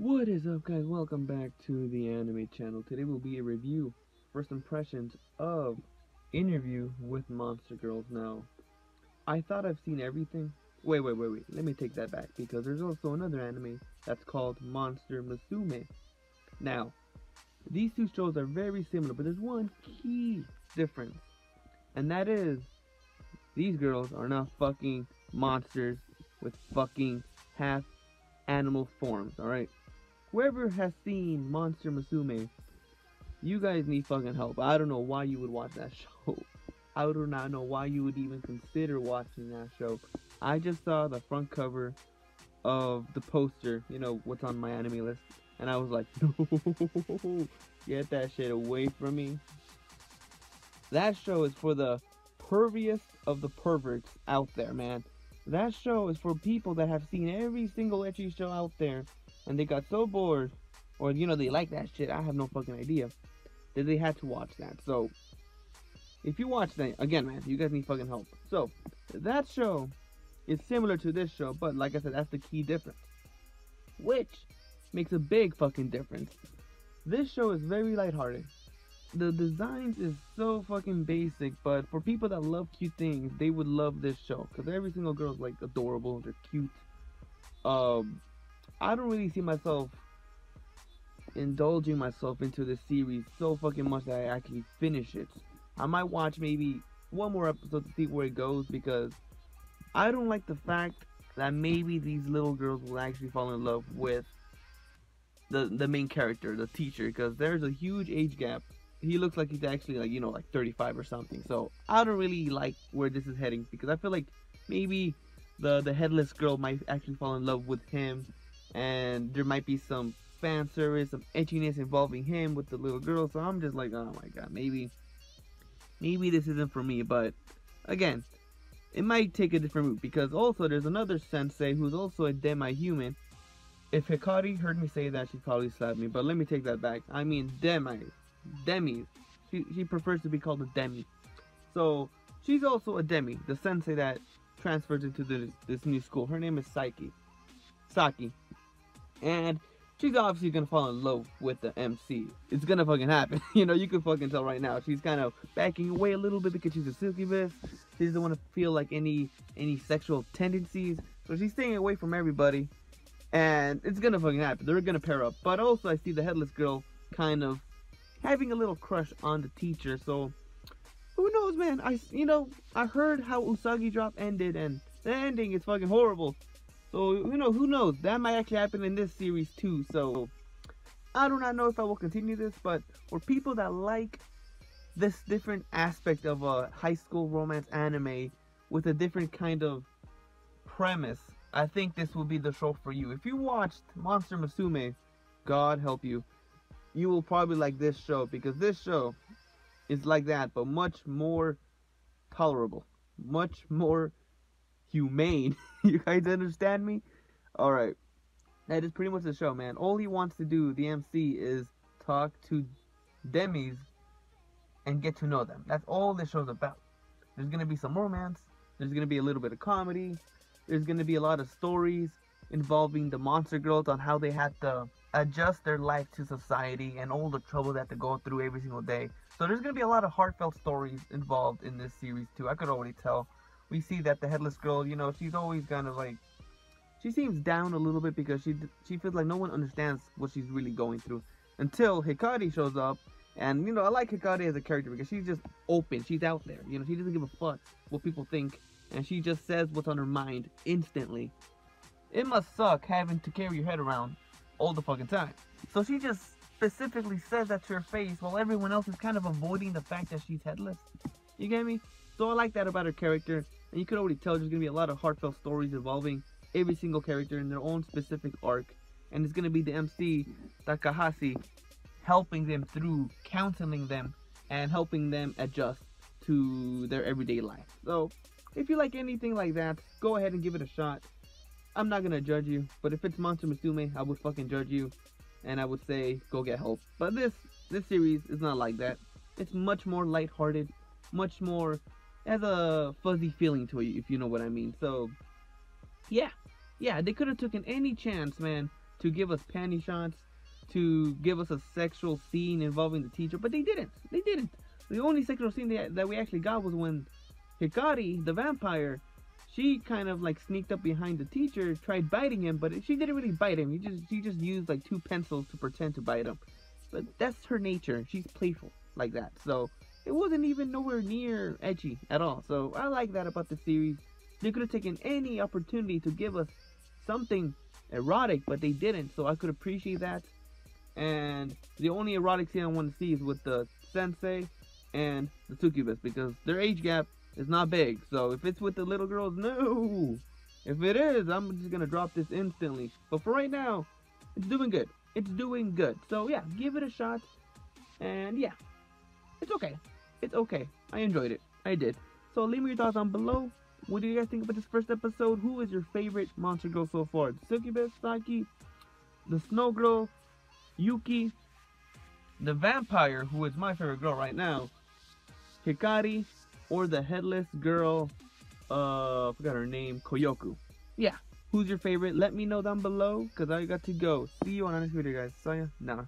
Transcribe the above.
What is up guys, welcome back to the anime channel. Today will be a review, first impressions of Interview with Monster Girls. Now, I thought I've seen everything. Wait, wait, wait, wait, let me take that back because there's also another anime that's called Monster Musume. Now, these two shows are very similar, but there's one key difference. And that is, these girls are not fucking monsters with fucking half animal forms, alright? Whoever has seen Monster Musume, you guys need fucking help. I don't know why you would watch that show. I do not know why you would even consider watching that show. I just saw the front cover of the poster, you know, what's on my anime list, and I was like, no, get that shit away from me. That show is for the perviest of the perverts out there, man. That show is for people that have seen every single ecchi show out there and they got so bored, or you know, they like that shit. I have no fucking idea that they had to watch that. So, if you watch that, again, man, you guys need fucking help. So, that show is similar to this show, but like I said, that's the key difference, which makes a big fucking difference. This show is very lighthearted the designs is so fucking basic, but for people that love cute things, they would love this show because every single girl is like adorable, they're cute. Um, I don't really see myself indulging myself into this series so fucking much that I actually finish it. I might watch maybe one more episode to see where it goes because I don't like the fact that maybe these little girls will actually fall in love with the the main character, the teacher, because there's a huge age gap he looks like he's actually like you know like 35 or something. So I don't really like where this is heading because I feel like maybe the the headless girl might actually fall in love with him, and there might be some fan service, some edginess involving him with the little girl. So I'm just like, oh my god, maybe maybe this isn't for me. But again, it might take a different route because also there's another sensei who's also a demi-human. If Hikari heard me say that, she'd probably slap me. But let me take that back. I mean demi Demi. She, she prefers to be called a Demi. So she's also a Demi, the sensei that transfers into the, this new school. Her name is Saiki. Saki. And she's obviously gonna fall in love with the MC. It's gonna fucking happen. you know, you can fucking tell right now. She's kind of backing away a little bit because she's a succubus. She doesn't want to feel like any any sexual tendencies. So she's staying away from everybody. And it's gonna fucking happen. They're gonna pair up. But also I see the headless girl kind of having a little crush on the teacher. So who knows, man? I you know I heard how Usagi Drop ended, and the ending is fucking horrible. So you know who knows? That might actually happen in this series too. So I do not know if I will continue this, but for people that like this different aspect of a high school romance anime with a different kind of premise, I think this will be the show for you. If you watched Monster Musume, God help you you will probably like this show because this show is like that, but much more tolerable, much more humane. you guys understand me? All right. That is pretty much the show, man. All he wants to do, the MC, is talk to demis and get to know them. That's all this show's about. There's gonna be some romance. There's gonna be a little bit of comedy. There's gonna be a lot of stories involving the monster girls on how they had to adjust their life to society and all the trouble that they go through every single day. So there's gonna be a lot of heartfelt stories involved in this series too. I could already tell. We see that the headless girl, you know, she's always kind of like, she seems down a little bit because she she feels like no one understands what she's really going through until Hikari shows up. And you know, I like Hikari as a character because she's just open. She's out there. You know, she doesn't give a fuck what people think, and she just says what's on her mind instantly. It must suck having to carry your head around all the fucking time. So she just specifically says that to her face while everyone else is kind of avoiding the fact that she's headless. You get me? So I like that about her character. And you could already tell there's going to be a lot of heartfelt stories involving every single character in their own specific arc. And it's going to be the MC, Takahashi, helping them through, counseling them, and helping them adjust to their everyday life. So, if you like anything like that, go ahead and give it a shot. I'm not gonna judge you, but if it's Monster Musume, I would fucking judge you, and I would say go get help. But this this series is not like that. It's much more lighthearted, much more has a fuzzy feeling to it, if you know what I mean. So, yeah, yeah, they could have taken any chance, man, to give us panty shots, to give us a sexual scene involving the teacher, but they didn't. They didn't. The only sexual scene that, that we actually got was when Hikari, the vampire, she kind of like sneaked up behind the teacher, tried biting him, but she didn't really bite him. He just she just used like two pencils to pretend to bite him. But that's her nature. She's playful like that. So it wasn't even nowhere near edgy at all. So I like that about the series. They could have taken any opportunity to give us something erotic, but they didn't. So I could appreciate that. And the only erotic scene I want to see is with the sensei and the succubus because their age gap is not big. So if it's with the little girls, no. If it is, I'm just gonna drop this instantly. But for right now, it's doing good. It's doing good. So yeah, give it a shot. And yeah, it's okay. It's okay. I enjoyed it. I did. So leave me your thoughts down below. What do you guys think about this first episode? Who is your favorite monster girl so far? The Succubus, Saki, the Snow Girl, Yuki, the Vampire, who is my favorite girl right now, Hikari, or the headless girl, uh, I forgot her name, Koyoku. Yeah, who's your favorite? Let me know down below, because I got to go. See you on the next video, guys. Saya, nah.